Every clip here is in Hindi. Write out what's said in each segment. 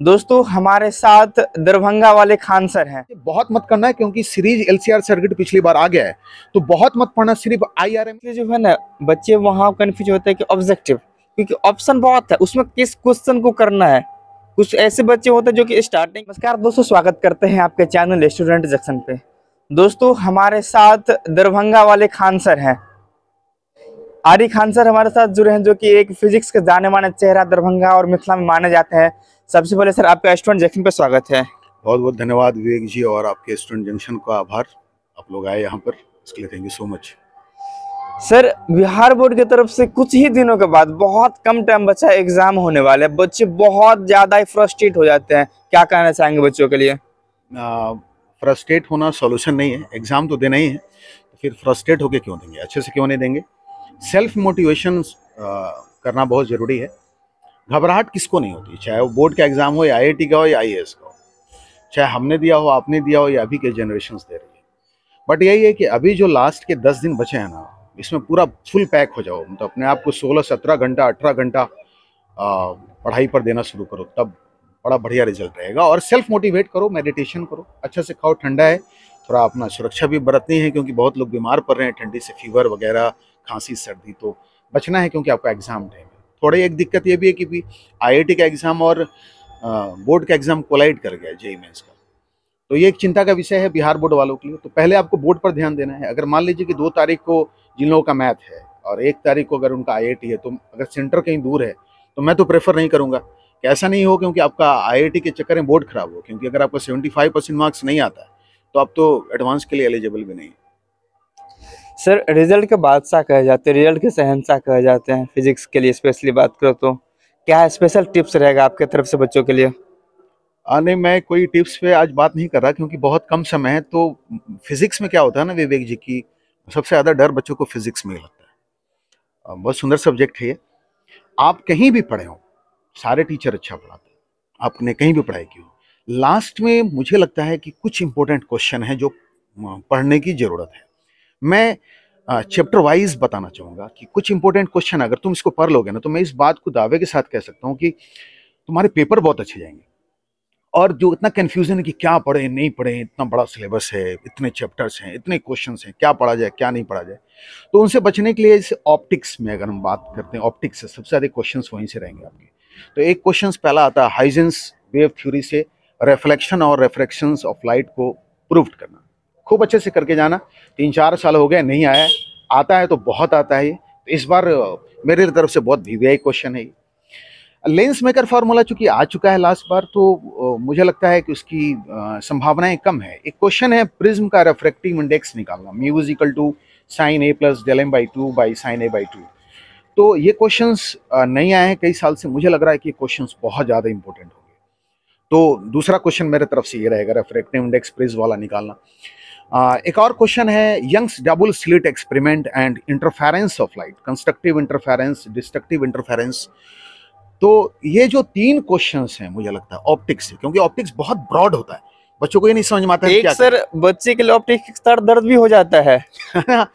दोस्तों हमारे साथ दरभंगा वाले खान सर हैं। बहुत मत करना है क्योंकि सीरीज़ एलसीआर सर्किट पिछली बार आ गया है। तो बहुत मत पढ़ना सिर्फ़ आईआरएम। जो है ना बच्चे वहाँ कंफ्यूज होते हैं कि ऑब्जेक्टिव क्योंकि ऑप्शन बहुत है। उसमें किस क्वेश्चन को करना है? कुछ ऐसे बच्चे होते हैं जो कि स्टार्टिंग नमस्कार दोस्तों स्वागत करते हैं आपके चैनल स्टूडेंट जंक्शन पे। दोस्तों हमारे साथ दरभंगा वाले खान सर हैं। आरी खान सर हमारे साथ जुड़े हैं जो कि एक फिजिक्स के जाने माने चेहरा दरभंगा और मिथिला में माने जाते हैं। सबसे पहले सर आपका स्टूडेंट जंक्शन पर स्वागत है। बहुत बहुत धन्यवाद विवेक जी और आपके स्टूडेंट जंक्शन का आभार। आप लोग आए यहाँ पर इसके लिए thank you so much sir Bihar board की तरफ़ से कुछ ही दिनों के बाद बहुत कम टाइम बचा एग्ज़ाम होने वाले हैं बच्चे बहुत ज़्यादा ही फ्रस्ट्रेट हो जाते हैं। क्या कहना चाहेंगे बच्चों के लिए? फ्रस्ट्रेट होना सॉल्यूशन नहीं है एग्ज़ाम तो देना ही है। तो फिर फ्रस्ट्रेट होके क्यों देंगे? अच्छे से क्यों नहीं देंगे? सेल्फ मोटिवेशन करना बहुत ज़रूरी है। घबराहट किसको नहीं होती? चाहे वो बोर्ड का एग्ज़ाम हो या आईआईटी का हो या आईएएस का हो। चाहे हमने दिया हो, आपने दिया हो या अभी के जनरेशन दे रही है। बट यही है कि अभी जो लास्ट के दस दिन बचे हैं ना, इसमें पूरा फुल पैक हो जाओ। मतलब अपने आप को सोलह, सत्रह घंटा, अठारह घंटा पढ़ाई पर देना शुरू करो, तब बड़ा बढ़िया रिज़ल्ट रहेगा। और सेल्फ मोटिवेट करो मेडिटेशन करो अच्छा से खाओ, ठंडा है, थोड़ा अपना सुरक्षा भी बरतनी है, क्योंकि बहुत लोग बीमार पड़ रहे हैं, ठंडी से फीवर वगैरह, खांसी, सर्दी तो बचना है क्योंकि आपका एग्ज़ाम टाइम है। थोड़ी एक दिक्कत ये भी है कि आई का एग्ज़ाम और बोर्ड का एग्ज़ाम कोलाइड कर गया जेई मेन्स का। तो ये एक चिंता का विषय है बिहार बोर्ड वालों के लिए। तो पहले आपको बोर्ड पर ध्यान देना है। अगर मान लीजिए कि दो तारीख को जिन लोगों का मैथ है और एक तारीख को अगर उनका आई है तो अगर सेंटर कहीं दूर है तो मैं तो प्रेफर नहीं करूँगा। कि ऐसा नहीं हो क्योंकि आपका आईआईटी के चक्कर में बोर्ड खराब हो, क्योंकि अगर आपका सेवेंटी फाइव परसेंट मार्क्स नहीं आता है तो आप तो एडवांस के लिए एलिजिबल भी नहीं। सर रिज़ल्ट के बादशाह कहे जाते हैं रिज़ल्ट के शहनशाह कहे जाते हैं फिजिक्स के लिए स्पेशली बात करो तो। क्या स्पेशल टिप्स रहेगा आपके तरफ़ से बच्चों के लिए? नहीं, मैं कोई टिप्स पे आज बात नहीं कर रहा, क्योंकि बहुत कम समय है तो फिजिक्स में क्या होता है ना, विवेक जी, की सबसे ज़्यादा डर बच्चों को फिजिक्स में लगता है। बहुत सुंदर सब्जेक्ट है ये। आप कहीं भी पढ़े हो, सारे टीचर अच्छा पढ़ाते हैं। आपने कहीं भी पढ़ाई की हो। लास्ट में मुझे लगता है कि कुछ इंपॉर्टेंट क्वेश्चन है जो पढ़ने की ज़रूरत है। मैं चैप्टर वाइज बताना चाहूँगा कि कुछ इंपॉर्टेंट क्वेश्चन अगर तुम इसको पढ़ लोगे ना तो मैं इस बात को दावे के साथ कह सकता हूँ कि तुम्हारे पेपर बहुत अच्छे जाएँगे। और जो इतना कन्फ्यूज़न है कि क्या पढ़े, नहीं पढ़े, इतना बड़ा सिलेबस है, इतने चैप्टर्स हैं, इतने क्वेश्चन हैं, क्या पढ़ा जाए, क्या नहीं पढ़ा जाए। तो उनसे बचने के लिए इस ऑप्टिक्स में अगर हम बात करते हैं ऑप्टिक्स से सबसे ज़्यादा क्वेश्चन वहीं से रहेंगे आपके। तो एक क्वेश्चन पहला आता है हाइजेंस वेव थ्योरी से रिफ्लेक्शन और रिफ्रेक्शन ऑफ़ लाइट को प्रूव करना। खूब अच्छे से करके जाना। तीन चार साल हो गए, नहीं आया। आता है तो बहुत आता है। तो इस बार, मेरे तरफ़ से बहुत वी क्वेश्चन है। लेंस मेकर फार्मूला चूँकि आ चुका है लास्ट बार तो मुझे लगता है कि उसकी संभावनाएँ कम है। एक क्वेश्चन है, प्रिज्म का रेफ्रेक्टिव इंडेक्स निकालना। Mu is equal to sine A plus del M by two by sine A by two तो ये क्वेश्चंस नहीं आए हैं कई साल से। मुझे लग रहा है कि क्वेश्चंस बहुत ज़्यादा इंपॉर्टेंट होंगे। तो दूसरा क्वेश्चन मेरे तरफ़ से ये रहेगा रेफ्रेक्टिव इंडेक्स प्रिज वाला निकालना। एक और क्वेश्चन है Young's double slit experiment and interference of light constructive interference destructive interference तो ये जो तीन क्वेश्चंस हैं मुझे लगता है ऑप्टिक्स से क्योंकि ऑप्टिक्स बहुत ब्रॉड होता है। बच्चों को ये नहीं समझ में आता है एक सर बच्चे के लिए ऑप्टिक्स सर दर्द भी हो जाता है।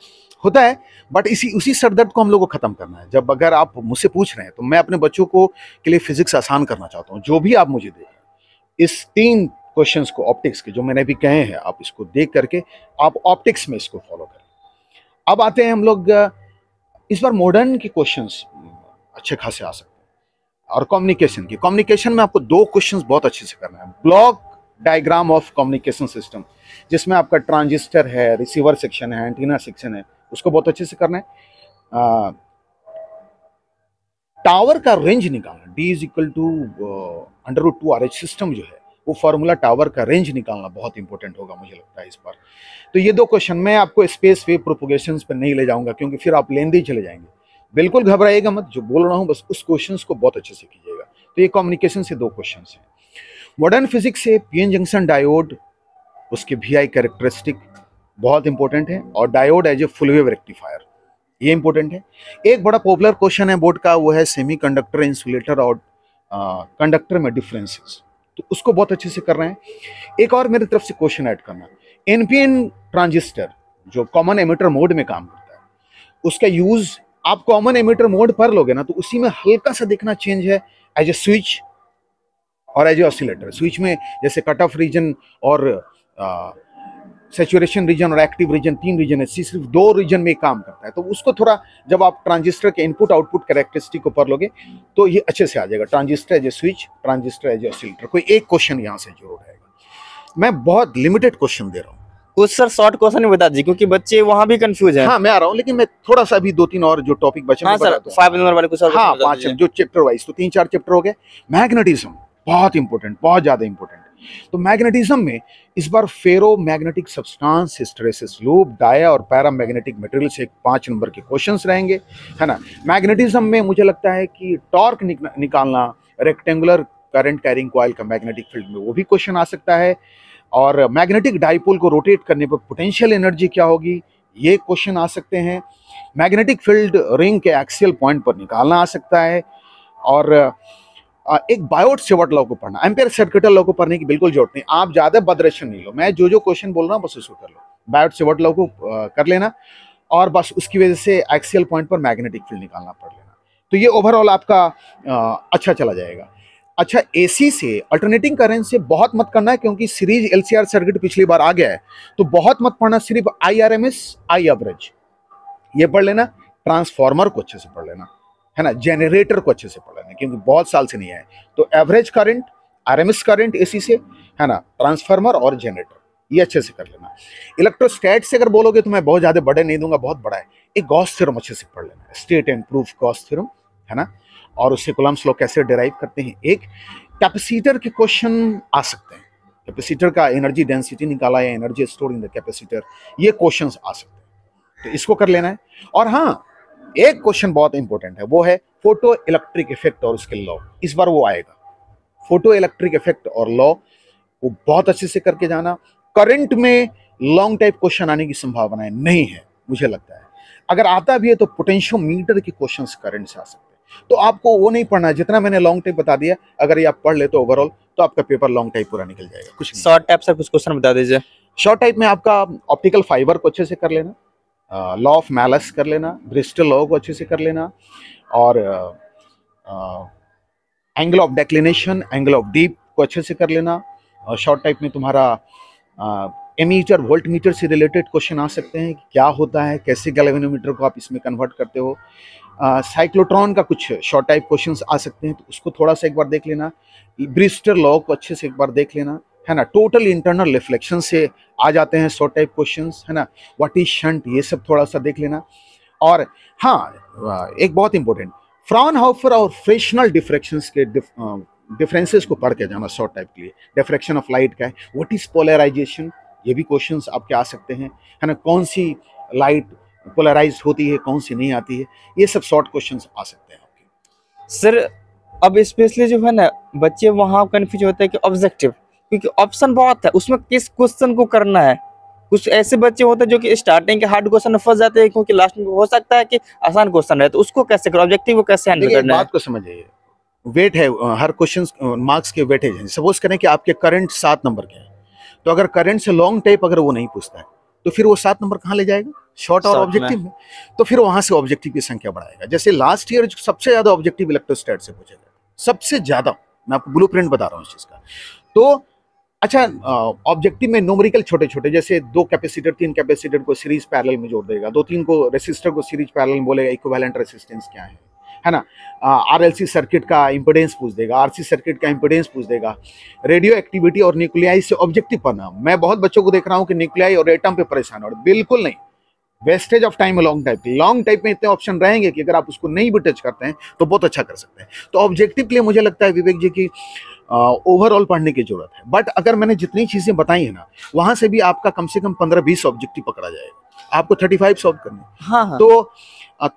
होता है बट इसी उसी सर दर्द को हम लोग को खत्म करना है। जब अगर आप मुझसे पूछ रहे हैं तो मैं अपने बच्चों को के लिए फिजिक्स आसान करना चाहता हूँ जो भी आप मुझे दे इस तीन क्वेश्चंस को ऑप्टिक्स के, जो मैंने भी कहे हैं, आप इसको देख करके आप ऑप्टिक्स में इसको फॉलो करें। अब आते हैं हम लोग, इस बार मॉडर्न के क्वेश्चंस अच्छे खासे आ सकते हैं। और कम्युनिकेशन के कम्युनिकेशन में आपको दो क्वेश्चंस बहुत अच्छे से करना है। Block diagram of communication system जिसमें आपका ट्रांजिस्टर है रिसीवर सेक्शन है एंटीना सेक्शन है, उसको बहुत अच्छे से करना है। टावर का रेंज निकालना D is equal to under two R H system जो है वो फार्मूला टावर का रेंज निकालना बहुत इंपॉर्टेंट होगा मुझे लगता है इस बार। तो ये दो क्वेश्चन मैं आपको स्पेस वेव प्रोपोगेशन पर नहीं ले जाऊँगा, क्योंकि फिर आप लेंदे ही चले जाएँगे। बिल्कुल घबराइएगा मत, जो बोल रहा हूँ बस उस क्वेश्चन को बहुत अच्छे से कीजिएगा। तो ये कम्युनिकेशन से दो क्वेश्चन हैं। मॉडर्न फिजिक्स से पीएन जंक्शन डायोड उसके वी आई कैरेक्टरिस्टिक बहुत इंपॉर्टेंट है, और diode as a full wave rectifier ये इंपॉर्टेंट है। एक बड़ा पॉपुलर क्वेश्चन है बोर्ड का, वो है सेमी कंडक्टर इंसुलेटर और कंडक्टर में डिफरेंसेस तो उसको बहुत अच्छे से कर रहे हैं। एक और मेरी तरफ़ से क्वेश्चन ऐड करना। एनपीएन ट्रांजिस्टर जो कॉमन एमिटर मोड में काम करता है, उसका यूज़ आप कॉमन एमिटर मोड पर लोगे ना तो उसी में हल्का सा देखना चेंज है एज ए स्विच और एज ए ऑसिलेटर स्विच में जैसे कट ऑफ़ रीजन और सेचुरेशन रीजन और एक्टिव रीजन तीन रीजन है। सी सिर्फ़ दो रीजन में काम करता है। तो उसको थोड़ा जब आप ट्रांजिस्टर के इनपुट आउटपुट कैरेक्टरिस्टिक को पढ़ लोगे तो ये अच्छे से आ जाएगा। Transistor as a switch transistor as a oscillator कोई एक क्वेश्चन यहाँ से ज़रूर रहेगा। मैं बहुत लिमिटेड क्वेश्चन दे रहा हूँ। कुछ सर शॉर्ट क्वेश्चन बता दीजिए क्योंकि बच्चे वहाँ भी कंफ्यूज हैं। हाँ मैं आ रहा हूँ लेकिन मैं थोड़ा सा अभी दो तीन और जो टॉपिक बचे हाँ सर फाइव नंबर वाले कुछ हाँ पाँच। जो चैप्टर वाइज तो तीन चार चैप्टर हो गए। मैग्नेटिज्म बहुत इंपॉर्टेंट बहुत ज़्यादा इंपॉर्टेंट तो मैग्नेटिज्म में इस बार ferromagnetic substance, hysteresis loop, dia और पैरा मैग्नेटिक मटेरियल से पाँच नंबर के क्वेश्चंस रहेंगे, है ना? मैग्नेटिज्म में मुझे लगता है कि टॉर्क निकालना, रेक्टेंगुलर करंट कैरिंग कॉइल का मैग्नेटिक फ़ील्ड में वो भी क्वेश्चन आ सकता है और मैग्नेटिक डाइपोल को रोटेट करने पर पोटेंशियल एनर्जी क्या होगी, ये क्वेश्चन आ सकते हैं। मैग्नेटिक फ़ील्ड रिंग के एक्सियल पॉइंट पर निकालना आ सकता है और एक बायोट सेवट लॉ को पढ़ना, एम्पेयर सर्किटल लॉ को पढ़ने की बिल्कुल ज़रूरत नहीं। आप ज़्यादा बदरेशन नहीं लो। मैं जो जो क्वेश्चन बोल रहा हूँ, बस उसको कर लो। बायोट सेवट लॉ को कर लेना और बस उसकी वजह से एक्सियल पॉइंट पर मैग्नेटिक फ़ील्ड निकालना पड़ लेना। तो ये ओवरऑल आपका अच्छा चला जाएगा। अच्छा एसी से अल्टरनेटिंग करंट से बहुत मत करना है क्योंकि सीरीज़ एलसीआर सर्किट पिछली बार आ गया है। तो बहुत मत पढ़ना सिर्फ़ I R M S I average ये पढ़ लेना ट्रांसफार्मर को अच्छे से पढ़ लेना। है ना जनरेटर को अच्छे से पढ़ लेना क्योंकि बहुत साल से नहीं आए तो average current R M S current AC से, है ना ट्रांसफार्मर और जनरेटर ये अच्छे से कर लेना। इलेक्ट्रोस्टैट से अगर बोलोगे तो मैं बहुत ज़्यादा बड़े नहीं दूँगा, बहुत बड़ा है। एक गॉस थ्योरम अच्छे से पढ़ लेना state and proof Gauss theorem है ना, और उससे कुलम्स लोग कैसे डिराइव करते हैं। एक कैपेसिटर के क्वेश्चन आ सकते हैं। कैपेसिटर का एनर्जी डेंसिटी निकाला या energy store in the capacitor ये क्वेश्चंस आ सकते हैं। तो इसको कर लेना है। और हाँ एक क्वेश्चन बहुत इंपॉर्टेंट है वो है फ़ोटो इलेक्ट्रिक इफ़ेक्ट और उसके लॉ। इस बार वो आएगा। फ़ोटो इलेक्ट्रिक इफ़ेक्ट और लॉ वो बहुत अच्छे से करके जाना। करंट में लॉन्ग टाइप क्वेश्चन आने की संभावनाएँ नहीं है मुझे लगता है। अगर आता भी है तो पोटेंशियोमीटर के क्वेश्चंस करंट से आ सकते हैं। तो आपको वो नहीं पढ़ना है जितना मैंने लॉन्ग टाइप बता दिया अगर ये आप पढ़ ले तो ओवरऑल तो आपका पेपर लॉन्ग टाइप पूरा निकल जाएगा कुछ शॉर्ट टाइप सर कुछ क्वेश्चन बता दीजिए। शॉर्ट टाइप में आपका ऑप्टिकल फाइबर को अच्छे से कर लेना। लॉ ऑफ़ मैलस कर लेना ब्रिस्टल लॉ को अच्छे से कर लेना और angle of declination angle of dip को अच्छे से कर लेना और शॉर्ट टाइप में तुम्हारा एमीटर वोल्ट मीटर से रिलेटेड क्वेश्चन आ सकते हैं कि क्या होता है, कैसे गैल्वेनोमीटर को आप इसमें कन्वर्ट करते हो। साइक्लोट्रॉन का कुछ शॉर्ट टाइप क्वेश्चंस आ सकते हैं तो उसको थोड़ा सा एक बार देख लेना। ब्रिस्टर लॉ को अच्छे से एक बार देख लेना। है ना टोटल इंटरनल रिफ्लेक्शन से आ जाते हैं शॉर्ट टाइप क्वेश्चन है ना? व्हाट इज़ शंट ये सब थोड़ा सा देख लेना। और हाँ एक बहुत इंपॉर्टेंट फ्रॉन हाउफर और फ्रेशनल डिफ्रेक्शन के डिफरेंसेस को पढ़ के जाना शॉर्ट टाइप के लिए। डिफ्रेक्शन ऑफ़ लाइट का है। व्हाट इज़ पोलराइजेशन ये भी क्वेश्चन आपके आ सकते हैं। है ना, कौन सी लाइट पोलराइज होती है, कौन सी नहीं आती है? ये सब शॉर्ट क्वेश्चन आ सकते हैं आपके। सर अब स्पेशली जो है ना, बच्चे वहाँ कन्फ्यूज़ होते हैं कि ऑब्जेक्टिव क्योंकि ऑप्शन बहुत है उसमें किस क्वेश्चन को करना है? कुछ ऐसे बच्चे होते हैं जो कि स्टार्टिंग के हार्ड क्वेश्चन में फंस जाते हैं क्योंकि लास्ट में हो सकता है कि आसान क्वेश्चन रहे तो उसको कैसे करो? ऑब्जेक्टिव को कैसे हैंडल करना है? बात को समझिए। वेट है हर क्वेश्चन मार्क्स के वेटेज है। सपोज़ करें कि आपके करंट सात नंबर के हैं। तो अगर करंट से लॉन्ग टाइप अगर वो नहीं पूछता है तो फिर वो सात नंबर कहाँ ले जाएगा? शॉर्ट और ऑब्जेक्टिव में। तो फिर वहाँ से ऑब्जेक्टिव की संख्या बढ़ाएगा। जैसे लास्ट ईयर सबसे ज़्यादा ऑब्जेक्टिव इलेक्ट्रोस्टैट से पूछा गया सबसे ज़्यादा मैं आपको ब्लू प्रिंट बता रहा हूँ इस चीज़ का। तो अच्छा ऑब्जेक्टिव में न्यूमेरिकल छोटे छोटे जैसे दो कैपेसिटर तीन कैपेसिटर को सीरीज़ पैरेलल में जोड़ देगा। दो तीन को रेसिस्टर को सीरीज़ पैरेलल में बोलेगा इक्विवेलेंट रेसिस्टेंस क्या है? है ना? आरएलसी सर्किट का इंपोर्टेंस पूछ देगा आरसी सर्किट का इंपोर्टेंस पूछ देगा। रेडियो एक्टिविटी और न्यूक्लियाई से ऑब्जेक्टिव पढ़ना मैं बहुत बच्चों को देख रहा हूँ कि न्यूक्लियाई और एटम पे परेशान रहे बिल्कुल नहीं। Wastage of time long type long type में इतने ऑप्शन रहेंगे कि अगर आप उसको नहीं भी टच करते हैं तो बहुत अच्छा कर सकते हैं। तो ऑब्जेक्टिव के लिए मुझे लगता है, विवेक जी, की ओवरऑल पढ़ने की ज़रूरत है। बट अगर मैंने जितनी चीज़ें बताई है ना वहाँ से भी आपका कम से कम पंद्रह बीस ऑब्जेक्टिव पकड़ा जाएगा। आपको थर्टी फाइव सॉल्व करने हैं। हाँ हाँ। तो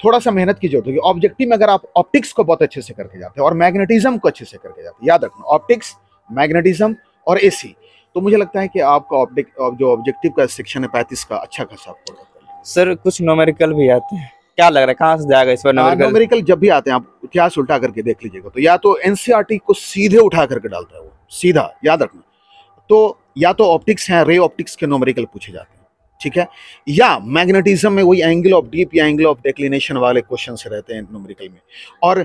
थोड़ा सा मेहनत की ज़रूरत होगी। ऑब्जेक्टिव में अगर आप ऑप्टिक्स को बहुत अच्छे से करके जाते हैं और मैग्नेटिज्म को अच्छे से करके जाते हैं याद रखना ऑप्टिक्स मैग्नेटिज्म और एसी तो मुझे लगता है कि आपका ऑब्जेक्ट जो ऑब्जेक्टिव का सेक्शन है पैंतीस का अच्छा खासा। सर कुछ नोमेरिकल भी आते हैं। क्या लग रहा है? कहाँ से जाएगा इस बार नोमेरिकल न्यूमेरिकल जब भी आते हैं आप इतिहास उल्टा करके देख लीजिएगा। तो या तो एनसीईआरटी को सीधे उठा करके डालता है वो सीधा याद रखना। तो या तो ऑप्टिक्स हैं रे ऑप्टिक्स के न्यूमेरिकल पूछे जाते हैं ठीक है? या मैग्नेटिज्म में वही एंगल ऑफ़ डीप या एंगल ऑफ़ डेक्लिनेशन वाले क्वेश्चन से रहते हैं न्यूमेरिकल में। और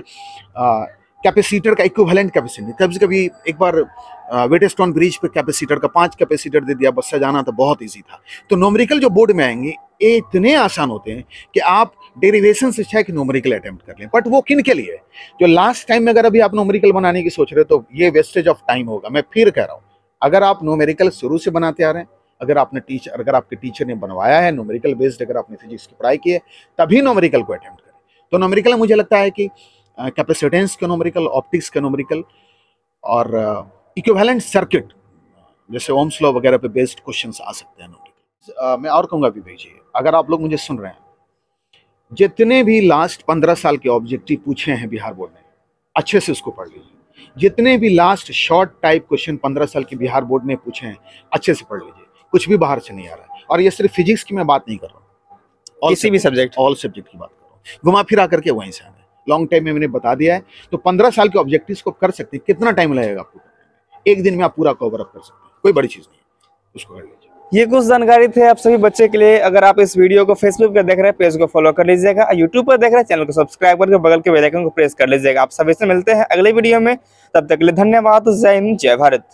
कैपेसिटर का इक्विवेलेंट कैपेसिटी कभी कभी एक बार वेट स्टोन ब्रिज पे कैपेसिटर का पाँच कैपेसिटर दे दिया बस सजाना तो बहुत इजी था। तो नोमरिकल जो बोर्ड में आएँगे, ये इतने आसान होते हैं कि आप डेरिवेशन से अच्छा है कि नोमरिकल अटैम्प्ट कर लें। बट वो किन के लिए? जो लास्ट टाइम में अगर अभी आप नोमरिकल बनाने की सोच रहे हो तो ये वेस्टेज ऑफ़ टाइम होगा। मैं फिर कह रहा हूँ, अगर आप नोमेरिकल शुरू से बनाते आ रहे हैं, अगर आपने टीचर अगर आपके टीचर ने बनवाया है नोमेरिकल बेस्ड अगर आपने फिजिक्स की पढ़ाई की है, तभी नोमेरिकल को अटैम्प्ट करें। तो नोमेरिकल मुझे लगता है कि कैपेसिटेंस के नोमेरिकल ऑप्टिक्स के नोमेरिकल और इक्विवेलेंट सर्किट जैसे ओम्स लॉ वगैरह पे बेस्ड क्वेश्चंस आ सकते हैं नोमेरिकल मैं और कहूँगा विवेक जी अगर आप लोग मुझे सुन रहे हैं जितने भी लास्ट पंद्रह साल के ऑब्जेक्टिव पूछे हैं बिहार बोर्ड ने अच्छे से उसको पढ़ लीजिए। जितने भी लास्ट शॉर्ट टाइप क्वेश्चन पंद्रह साल के बिहार बोर्ड ने पूछे हैं अच्छे से पढ़ लीजिए। कुछ भी बाहर से नहीं आ रहा है। और ये सिर्फ़ फिजिक्स की मैं बात नहीं कर रहा हूँ। किसी भी सब्जेक्ट ऑल सब्जेक्ट की बात कर रहा हूँ। घुमा फिरा करके वहीं से आना है। लॉन्ग टाइम में मैंने बता दिया है। तो पंद्रह साल के ऑब्जेक्टिव को कर सकते हैं। कितना टाइम लगेगा आपको? एक दिन में आप पूरा कवर अप कर सकते हैं। कोई बड़ी चीज़ नहीं उसको कर लीजिए। ये कुछ जानकारी थे आप सभी बच्चे के लिए। अगर आप इस वीडियो को फेसबुक पर देख रहे हैं, पेज को फॉलो कर लीजिएगा यूट्यूब पर देख रहे हैं, चैनल को सब्सक्राइब करके बगल के बेल आइकन को प्रेस कर लीजिएगा। आप सभी से मिलते हैं अगले वीडियो में। तब तक के लिए धन्यवाद। जय हिंद, जय भारत।